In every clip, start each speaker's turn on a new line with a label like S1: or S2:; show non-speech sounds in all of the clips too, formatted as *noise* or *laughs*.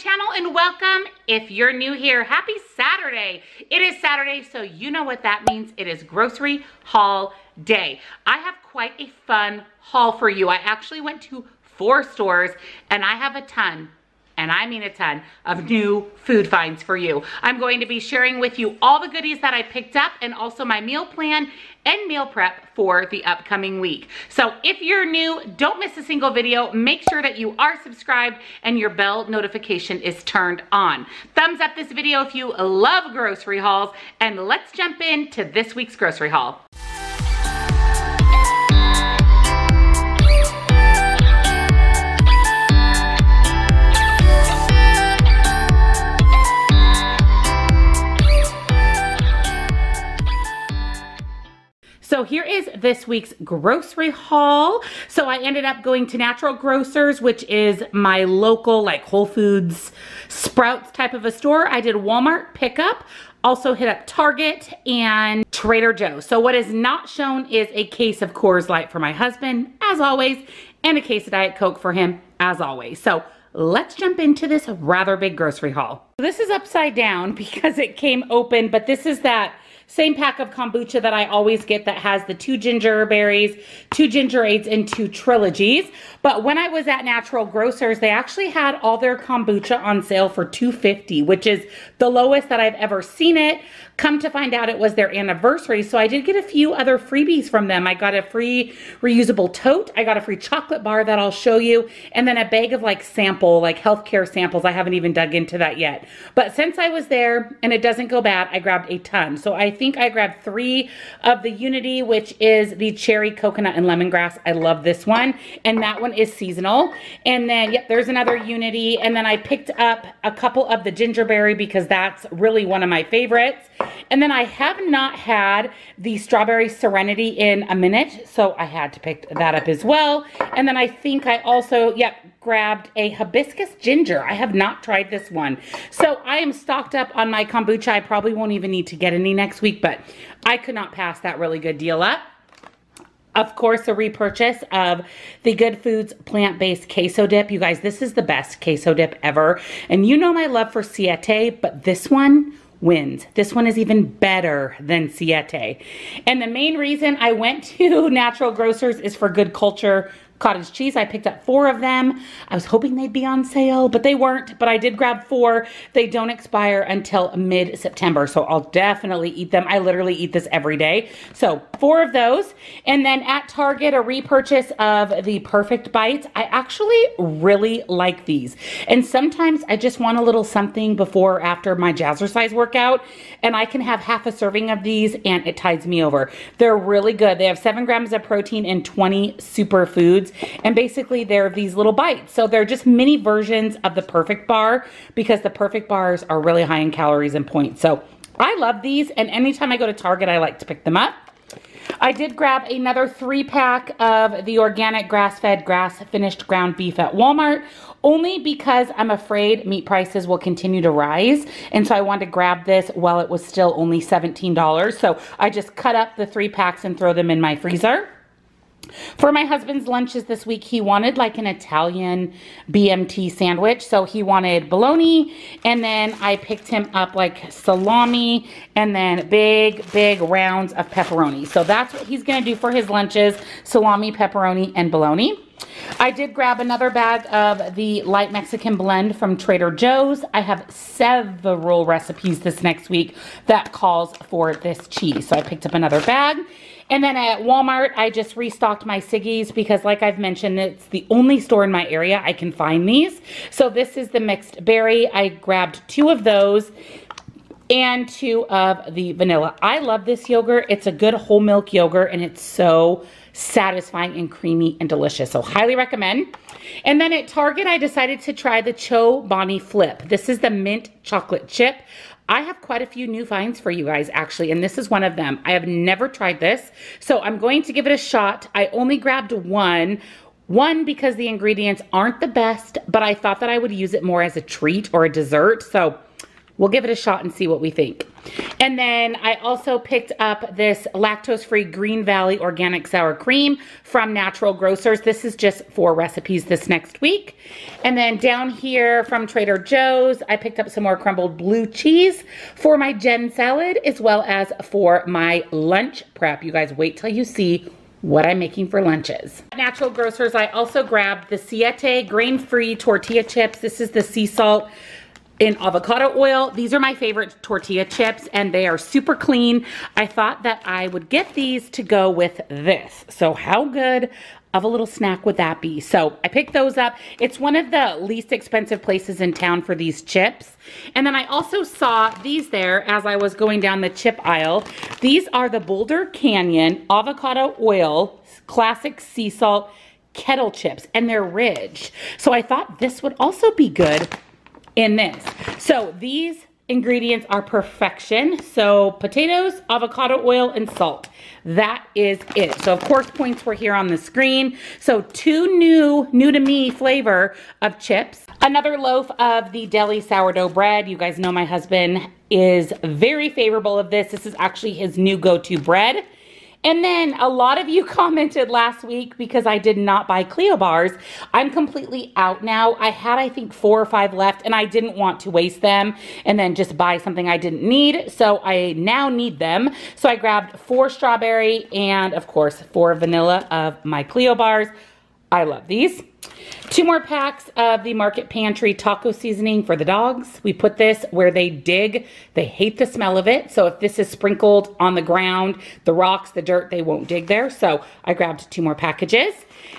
S1: channel and welcome. If you're new here, happy Saturday. It is Saturday, so you know what that means. It is grocery haul day. I have quite a fun haul for you. I actually went to four stores and I have a ton and I mean a ton, of new food finds for you. I'm going to be sharing with you all the goodies that I picked up and also my meal plan and meal prep for the upcoming week. So if you're new, don't miss a single video. Make sure that you are subscribed and your bell notification is turned on. Thumbs up this video if you love grocery hauls and let's jump into this week's grocery haul. So here is this week's grocery haul. So I ended up going to Natural Grocers, which is my local like Whole Foods, Sprouts type of a store. I did Walmart pickup, also hit up Target and Trader Joe's. So what is not shown is a case of Coors Light for my husband, as always, and a case of Diet Coke for him, as always. So let's jump into this rather big grocery haul. This is upside down *laughs* because it came open, but this is that same pack of kombucha that I always get that has the two ginger berries, two Gingerades, and two trilogies. But when I was at Natural Grocers, they actually had all their kombucha on sale for 250 which is the lowest that I've ever seen it. Come to find out it was their anniversary. So I did get a few other freebies from them. I got a free reusable tote. I got a free chocolate bar that I'll show you. And then a bag of like sample, like healthcare samples. I haven't even dug into that yet. But since I was there and it doesn't go bad, I grabbed a ton. So I think I grabbed three of the Unity, which is the cherry coconut and lemongrass. I love this one. And that one is seasonal. And then, yep, there's another Unity. And then I picked up a couple of the gingerberry because that's really one of my favorites. And then I have not had the Strawberry Serenity in a minute, so I had to pick that up as well. And then I think I also, yep, grabbed a hibiscus ginger. I have not tried this one. So I am stocked up on my kombucha. I probably won't even need to get any next week, but I could not pass that really good deal up of course, a repurchase of the Good Foods plant-based queso dip. You guys, this is the best queso dip ever. And you know my love for Siete, but this one, wins. This one is even better than Siete. And the main reason I went *laughs* to Natural Grocers is for good culture cottage cheese. I picked up four of them. I was hoping they'd be on sale, but they weren't. But I did grab four. They don't expire until mid-September, so I'll definitely eat them. I literally eat this every day. So four of those. And then at Target, a repurchase of the Perfect Bites. I actually really like these. And sometimes I just want a little something before or after my jazzercise workout, and I can have half a serving of these, and it tides me over. They're really good. They have seven grams of protein and 20 superfoods and basically they're these little bites. So they're just mini versions of the perfect bar because the perfect bars are really high in calories and points. So I love these and anytime I go to Target, I like to pick them up. I did grab another three pack of the organic grass-fed, grass-finished ground beef at Walmart only because I'm afraid meat prices will continue to rise. And so I wanted to grab this while it was still only $17. So I just cut up the three packs and throw them in my freezer. For my husband's lunches this week, he wanted like an Italian BMT sandwich. So he wanted bologna, and then I picked him up like salami, and then big, big rounds of pepperoni. So that's what he's gonna do for his lunches, salami, pepperoni, and bologna. I did grab another bag of the light Mexican blend from Trader Joe's. I have several recipes this next week that calls for this cheese. So I picked up another bag. And then at Walmart, I just restocked my Siggi's because like I've mentioned, it's the only store in my area I can find these. So this is the mixed berry. I grabbed two of those and two of the vanilla. I love this yogurt. It's a good whole milk yogurt and it's so satisfying and creamy and delicious. So highly recommend. And then at Target, I decided to try the Chobani Flip. This is the mint chocolate chip. I have quite a few new finds for you guys actually, and this is one of them. I have never tried this, so I'm going to give it a shot. I only grabbed one. One, because the ingredients aren't the best, but I thought that I would use it more as a treat or a dessert. So we'll give it a shot and see what we think. And then I also picked up this lactose-free Green Valley Organic Sour Cream from Natural Grocers. This is just four recipes this next week. And then down here from Trader Joe's, I picked up some more crumbled blue cheese for my Gen salad, as well as for my lunch prep. You guys wait till you see what I'm making for lunches. Natural Grocers, I also grabbed the Siete grain-free tortilla chips. This is the sea salt in avocado oil. These are my favorite tortilla chips and they are super clean. I thought that I would get these to go with this. So how good of a little snack would that be? So I picked those up. It's one of the least expensive places in town for these chips. And then I also saw these there as I was going down the chip aisle. These are the Boulder Canyon avocado oil classic sea salt kettle chips and they're ridge. So I thought this would also be good in this. So these ingredients are perfection. So potatoes, avocado oil, and salt. That is it. So of course points were here on the screen. So two new, new to me flavor of chips. Another loaf of the deli sourdough bread. You guys know my husband is very favorable of this. This is actually his new go-to bread. And then a lot of you *laughs* commented last week because I did not buy Clio bars. I'm completely out now. I had, I think, four or five left and I didn't want to waste them and then just buy something I didn't need. So I now need them. So I grabbed four strawberry and, of course, four vanilla of my Clio bars. I love these. Two more packs of the Market Pantry taco seasoning for the dogs. We put this where they dig. They hate the smell of it. So if this is sprinkled on the ground, the rocks, the dirt, they won't dig there. So I grabbed two more packages.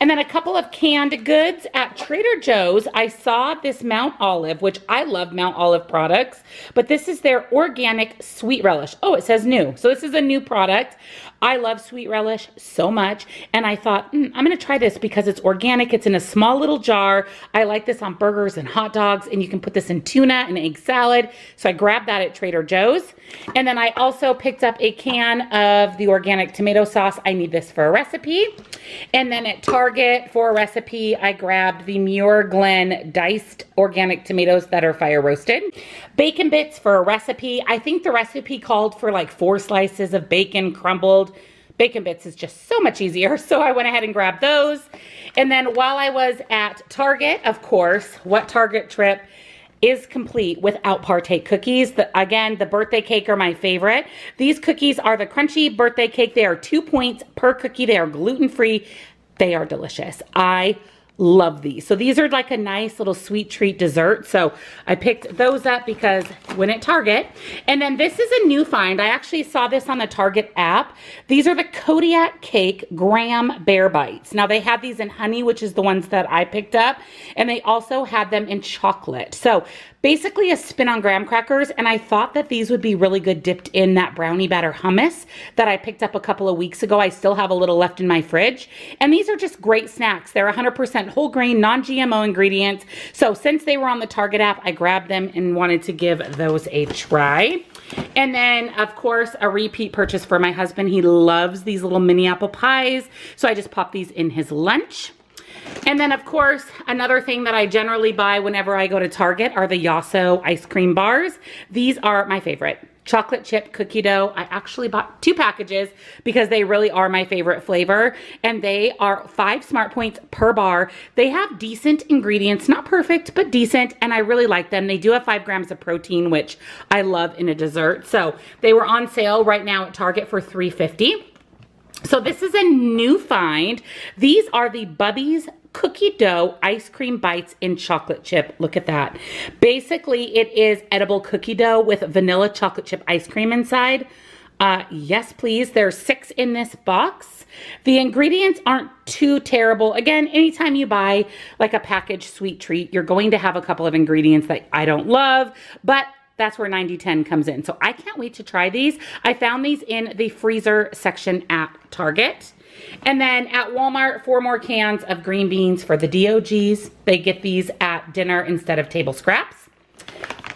S1: And then a couple of canned goods at Trader Joe's. I saw this Mount Olive, which I love Mount Olive products, but this is their organic sweet relish. Oh, it says new. So this is a new product. I love sweet relish so much. And I thought, mm, I'm going to try this because it's organic. It's in a small little jar. I like this on burgers and hot dogs. And you can put this in tuna and egg salad. So I grabbed that at Trader Joe's. And then I also picked up a can of the organic tomato sauce. I need this for a recipe. And then at Target for a recipe, I grabbed the Muir Glen diced organic tomatoes that are fire roasted. Bacon bits for a recipe. I think the recipe called for like four slices of bacon crumbled. Bacon bits is just so much easier. *laughs* So I went ahead and grabbed those. And then while I was at Target, of course, what Target trip is complete without Partake cookies. The, again, the birthday cake are my favorite. These cookies are the crunchy birthday cake. They are two points per cookie. They are gluten-free. They are delicious. I love these. So these are like a nice little sweet treat dessert. So I picked those up because when at Target. And then this is a new find. I actually saw this on the Target app. These are the Kodiak Cake Graham Bear Bites. Now they have these in honey, which is the ones that I picked up. And they also had them in chocolate. So basically a spin on graham crackers and I thought that these would be really good dipped in that brownie batter hummus that I picked up a couple of weeks ago. I still have a little left in my fridge and these are just great snacks. They're 100% whole grain, non-GMO ingredients. So since they were on the Target app, I grabbed them and wanted to give those a try. And then, of course, a repeat purchase for my husband. He loves these little mini apple pies. So I just popped these in his lunch. And then of course, another thing that I generally buy whenever I go to Target are the Yasso ice cream bars. These are my favorite. Chocolate chip cookie dough. I actually bought two packages because they really are my favorite flavor. And they are five smart points per bar. They have decent ingredients, not perfect, but decent. And I really like them. They do have five grams of protein, which I love in a dessert. So they were on sale right now at Target for 350 so this is a new find. These are the Bubbies cookie dough ice cream bites in chocolate chip. Look at that. Basically, it is edible cookie dough with vanilla chocolate chip ice cream inside. Uh, yes, please. There's six in this box. The ingredients aren't too terrible. Again, anytime you buy like a packaged sweet treat, you're going to have a couple of ingredients that I don't love, but that's where 9010 comes in. So I can't wait to try these. I found these in the freezer section at Target. And then at Walmart, four more cans of green beans for the DOGs. They get these at dinner instead of table scraps.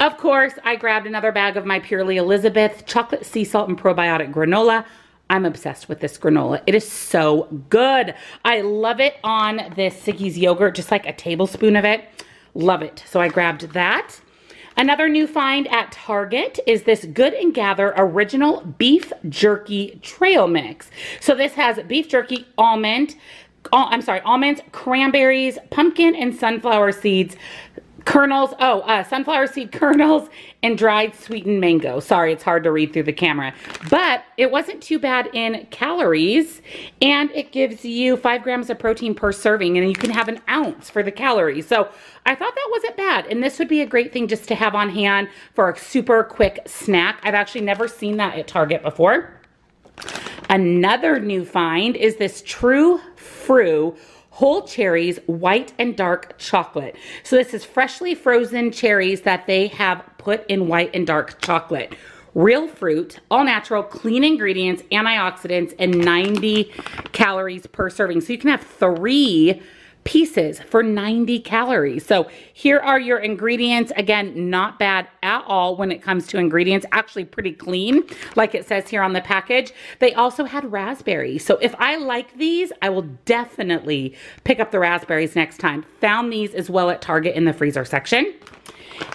S1: Of course, I grabbed another bag of my Purely Elizabeth chocolate sea salt and probiotic granola. I'm obsessed with this granola. It is so good. I love it on this Siggi's yogurt, just like a tablespoon of it. Love it. So I grabbed that. Another new find at Target is this Good and Gather Original Beef Jerky Trail Mix. So this has beef jerky, almond, oh, I'm sorry, almonds, cranberries, pumpkin, and sunflower seeds, kernels, oh, uh, sunflower seed kernels, and dried sweetened mango. Sorry, it's hard to read through the camera. But it wasn't too bad in calories, and it gives you five grams of protein per serving, and you can have an ounce for the calories. So I thought that wasn't bad, and this would be a great thing just to have on hand for a super quick snack. I've actually never seen that at Target before. Another new find is this True Frou whole cherries, white and dark chocolate. So this is freshly frozen cherries that they have put in white and dark chocolate. Real fruit, all natural, clean ingredients, antioxidants, and 90 calories per serving. So you can have three pieces for 90 calories. So here are your ingredients. Again, not bad at all when it comes to ingredients. Actually pretty clean, like it says here on the package. They also had raspberries. So if I like these, I will definitely pick up the raspberries next time. Found these as well at Target in the freezer section.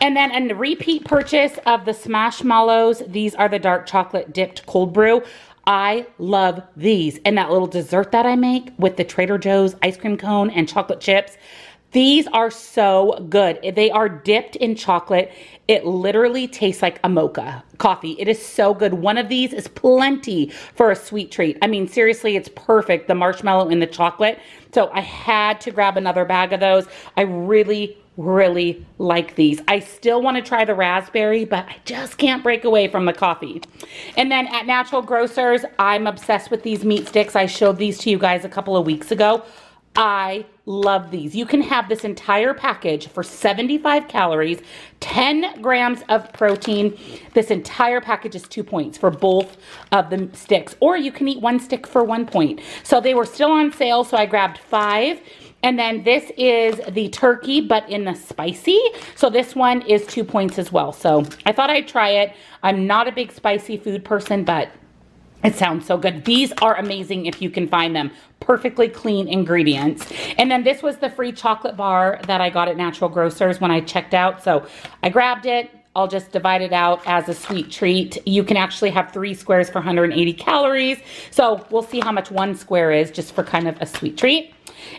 S1: And then a repeat purchase of the Smash Smashmallows. These are the dark chocolate dipped cold brew. I love these. And that little dessert that I make with the Trader Joe's ice cream cone and chocolate chips. These are so good. They are dipped in chocolate. It literally tastes like a mocha coffee. It is so good. One of these is plenty for a sweet treat. I mean, seriously, it's perfect. The marshmallow and the chocolate. So I had to grab another bag of those. I really, really like these. I still want to try the raspberry, but I just can't break away from the coffee. And then at Natural Grocers, I'm obsessed with these meat sticks. I showed these to you guys a couple of weeks ago. I love these. You can have this entire package for 75 calories, 10 grams of protein. This entire package is two points for both of the sticks, or you can eat one stick for one point. So they were still on sale, so I grabbed five. And then this is the turkey, but in the spicy. So this one is two points as well. So I thought I'd try it. I'm not a big spicy food person, but it sounds so good. These are amazing if you can find them. Perfectly clean ingredients. And then this was the free chocolate bar that I got at Natural Grocers when I checked out. So I grabbed it. I'll just divide it out as a sweet treat. You can actually have three squares for 180 calories. So we'll see how much one square is just for kind of a sweet treat.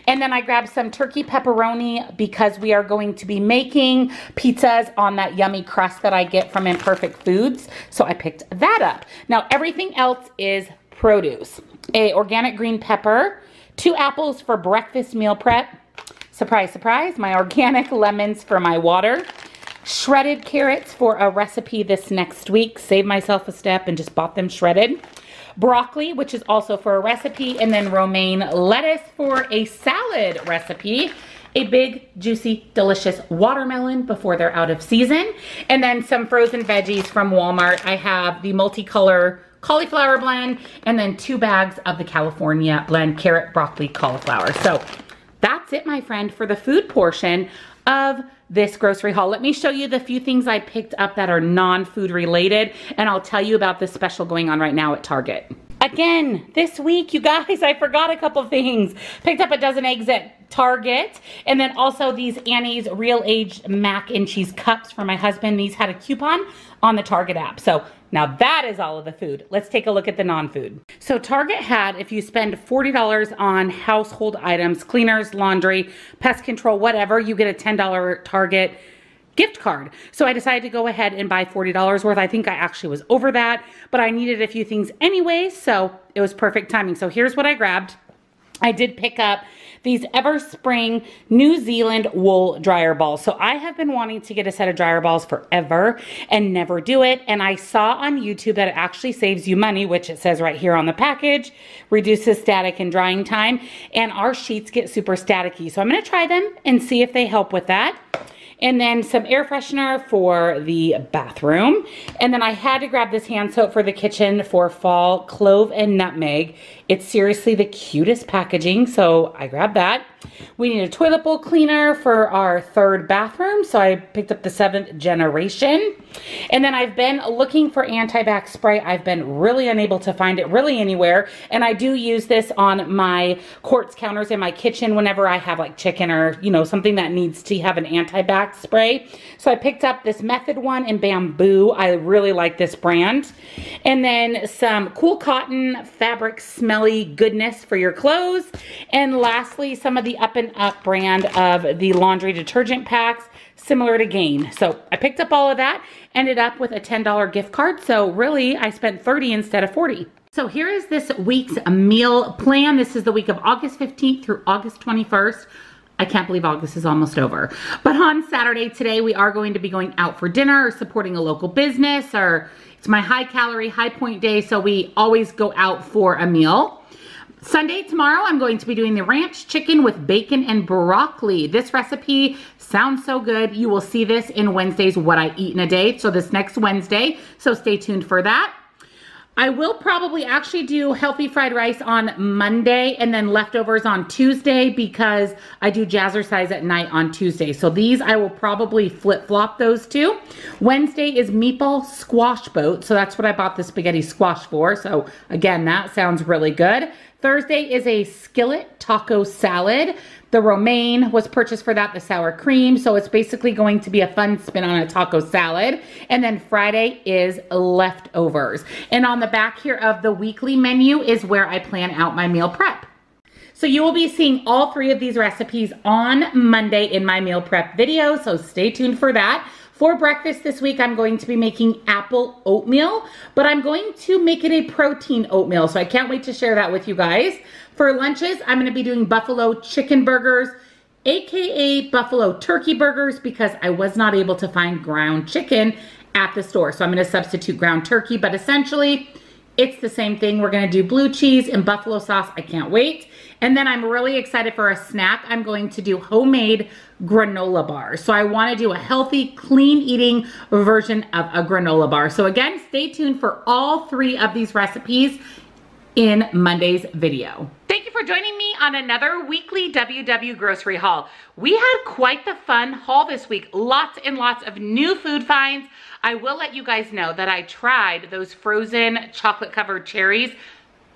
S1: And then I grabbed some turkey pepperoni because we are going to be making pizzas on that yummy crust that I get from Imperfect Foods. So I picked that up. Now everything else is produce. A organic green pepper, two apples for breakfast meal prep. Surprise, surprise, my organic *laughs* lemons for my water. Shredded carrots for a recipe this next week. Save myself a step and just bought them shredded broccoli, which is also for a recipe, and then romaine lettuce for a salad recipe a big, juicy, delicious watermelon before they're out of season, and then some frozen veggies from Walmart. I have the multicolor cauliflower blend, and then two bags of the California blend carrot, broccoli, cauliflower. So that's it, my friend, for the food portion of this grocery haul. Let me show you the few things I picked up that are non-food related, and I'll tell you about this special going on right now at Target. Again, this week, you guys, *laughs* I forgot a couple things. Picked up a dozen eggs at Target, and then also these Annie's Real Aged Mac and Cheese Cups for my husband. These had a coupon on the Target app. So now that is all of the food. Let's take a look at the non-food. So Target had, if you spend $40 on household items, cleaners, laundry, pest control, whatever, you get a $10 Target gift card. So I decided to go ahead and buy $40 worth. I think I actually was over that, but I needed a few things anyway, so it was perfect timing. So here's what I grabbed. I did pick up these Everspring New Zealand wool dryer balls. So I have been wanting to get a set of dryer balls forever and never do it. And I saw on YouTube that it actually saves you money, which it says right here on the package, reduces static and drying time. And our sheets get super staticky. So I'm gonna try them and see if they help with that and then some air freshener for the bathroom. And then I had to grab this hand soap for the kitchen for fall, clove and nutmeg. It's seriously the cutest packaging, so I grabbed that. We need a toilet bowl cleaner for our third bathroom, so I picked up the seventh generation. And then I've been looking for anti-bac spray. I've been really unable to find it really anywhere. And I do use this on my quartz counters in my kitchen whenever I have like chicken or, you know, something that needs to have an anti-bac spray. So I picked up this Method one in Bamboo. I really like this brand. And then some Cool Cotton fabric smelly goodness for your clothes. And lastly, some of the Up and Up brand of the laundry detergent packs, similar to Gain. So I picked up all of that, ended up with a $10 gift card. So really, I spent 30 instead of 40. So here is this week's meal plan. This is the week of August 15th through August 21st. I can't believe August is almost over. But on Saturday today, we are going to be going out for dinner or supporting a local business or it's my high calorie, high point day. So we always go out for a meal. Sunday, tomorrow, I'm going to be doing the ranch chicken with bacon and broccoli. This recipe sounds so good. You will see this in Wednesday's What I Eat in a Day, so this next Wednesday, so stay tuned for that. I will probably actually do healthy fried rice on Monday and then leftovers on Tuesday because I do jazzercise at night on Tuesday. So these I will probably flip flop those two. Wednesday is meatball squash boat. So that's what I bought the spaghetti squash for. So again, that sounds really good. Thursday is a skillet taco salad. The romaine was purchased for that, the sour cream. So it's basically going to be a fun spin on a taco salad. And then Friday is leftovers. And on the back here of the weekly menu is where I plan out my meal prep. So you will be seeing all three of these recipes on Monday in my meal prep video. So stay tuned for that. For breakfast this week, I'm going to be making apple oatmeal, but I'm going to make it a protein oatmeal. So I can't wait to share that with you guys. For lunches, I'm gonna be doing buffalo chicken burgers, AKA buffalo turkey burgers because I was not able to find ground chicken at the store. So I'm gonna substitute ground turkey, but essentially it's the same thing. We're gonna do blue cheese and buffalo sauce. I can't wait. And then I'm really excited for a snack. I'm going to do homemade granola bars. So I wanna do a healthy, clean eating version of a granola bar. So again, stay tuned for all three of these recipes in Monday's video. Thank you for joining me on another weekly WW grocery haul. We had quite the fun haul this week. Lots and lots of new food finds. I will let you guys know that I tried those frozen chocolate covered cherries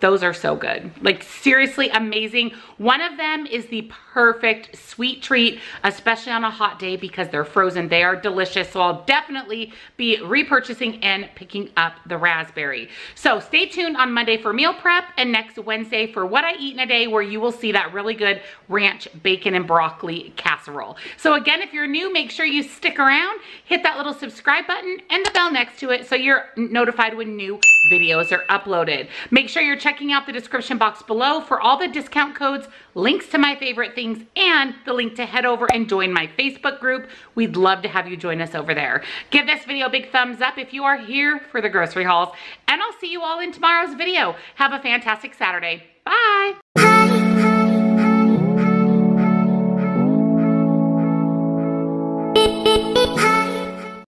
S1: those are so good. Like seriously amazing. One of them is the perfect sweet treat, especially on a hot day because they're frozen. They are delicious. So I'll definitely be repurchasing and picking up the raspberry. So stay tuned on Monday for meal prep and next Wednesday for what I eat in a day where you will see that really good ranch bacon and broccoli casserole. So again, if you're new, make sure you stick around, hit that little subscribe button and the bell next to it so you're notified when new videos are uploaded. Make sure you're checking out the description box below for all the discount codes, links to my favorite things, and the link to head over and join my Facebook group. We'd love to have you join us over there. Give this video a big thumbs up if you are here for the grocery hauls, and I'll see you all in tomorrow's video. Have a fantastic Saturday. Bye.